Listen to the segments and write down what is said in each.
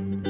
you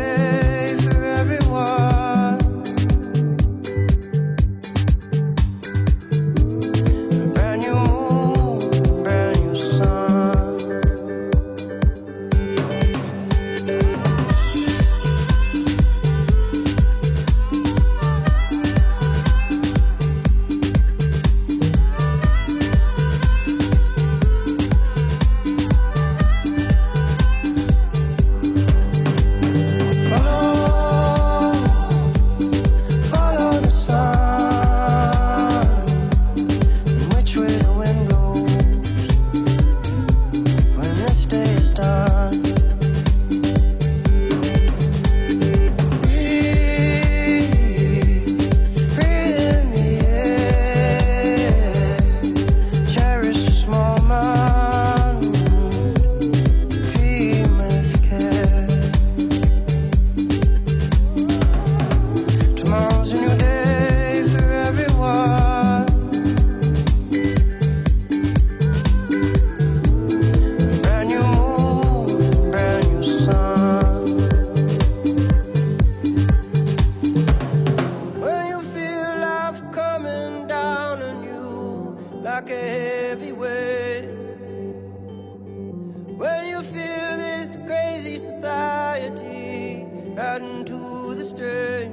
like a heavy weight. When you feel this crazy society adding to the strain,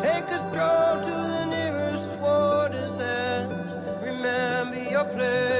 take a stroll to the nearest water's edge. Remember your place.